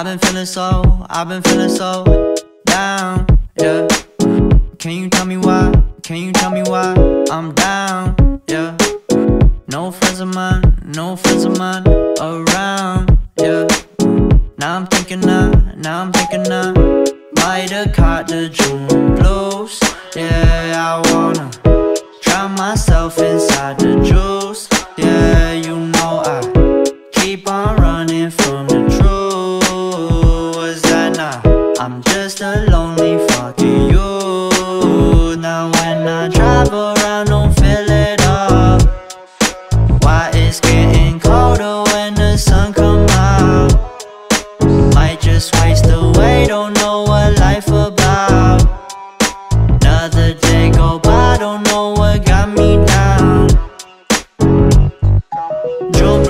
I've been feeling so, I've been feeling so down, yeah. Can you tell me why? Can you tell me why I'm down, yeah? No friends of mine, no friends of mine around, yeah. Now I'm thinking now, now I'm thinking now. Might have caught the June blues, yeah. I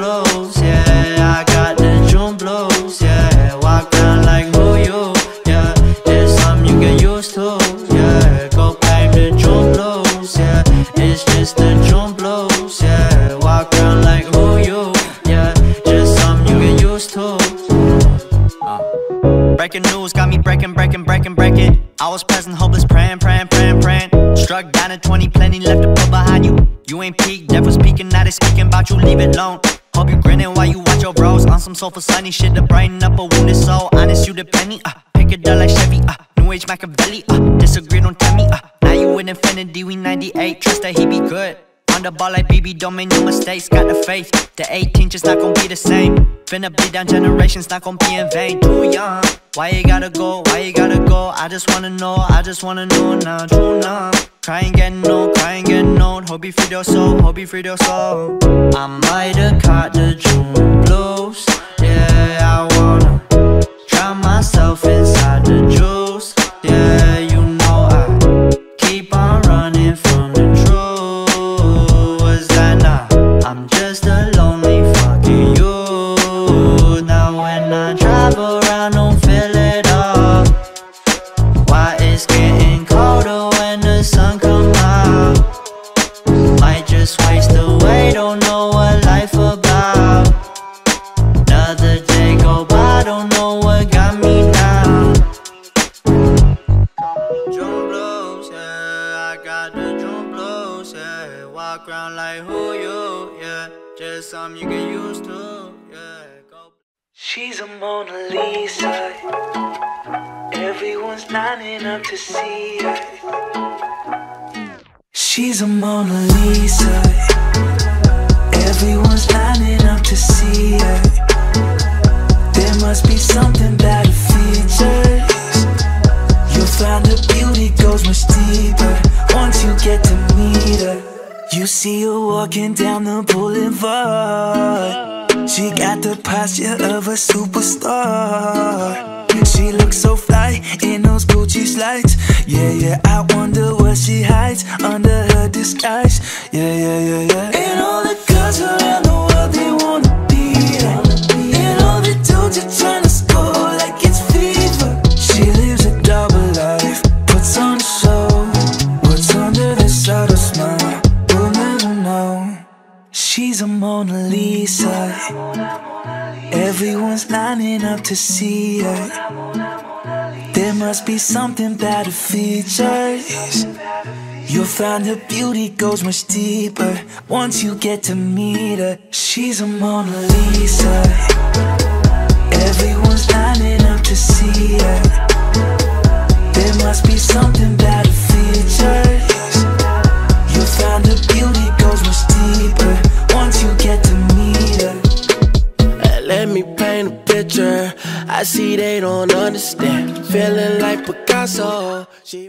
blues, yeah, I got the June blues, yeah. Walk around like who you, yeah. It's something you get used to, yeah. Go claim the June blues, yeah. It's just the June blues, yeah. Walk around like who you, yeah. Just something you get used to. Uh. Breaking news got me breaking, breaking, breaking, breaking. I was present, hopeless, praying, praying, praying, praying. Struck down at 20, plenty left to put behind you. You ain't peaked, devil's speaking, now they speaking about you, leave it alone. Hope you grinning while you watch your bros on some soulful sunny shit to brighten up a wounded soul. Honest, you the penny, uh, pick it up like Chevy, uh, New Age Machiavelli, uh, disagree, don't tell me, uh, now you with Infinity, we 98, trust that he be good. On the ball like BB, don't make no mistakes, got the faith. The 18 just not gon' be the same. Finna bleed down generations, not gon' be in vain. Too young, why you gotta go, why you gotta go? I just wanna know, I just wanna know now, true now. Crying, getting old, crying, getting old. Hope you free your soul, hope you free your soul. I might have caught the June blues, sun come out? Might just waste away, don't know what life about. Another day go by, don't know what got me down. June blues, yeah, I got the June blues, yeah. Walk around like who you, yeah. Just something you get used to, yeah. Go. She's a Mona Lisa. Everyone's lining up to see her. She's a Mona Lisa. Everyone's lining up to see her. There must be something about her features. You'll find her beauty goes much deeper once you get to meet her. You see her walking down the boulevard. She got the posture of a superstar. She looks so fly in those Gucci slides. Yeah, yeah, I wonder what she hides under her disguise. Yeah, yeah, yeah, yeah. And all the girls around the world, they wanna be her. And all the dudes are trying to score like it's fever. She lives a double life, puts on a show. What's under this subtle smile? We'll never know. She's a Mona Lisa. Everyone's lining up to see her. Must be something about her features. You'll find her beauty goes much deeper once you get to meet her. She's a Mona Lisa. Everyone's lining up to see her. There must be something I see they don't understand. Feeling like Picasso. She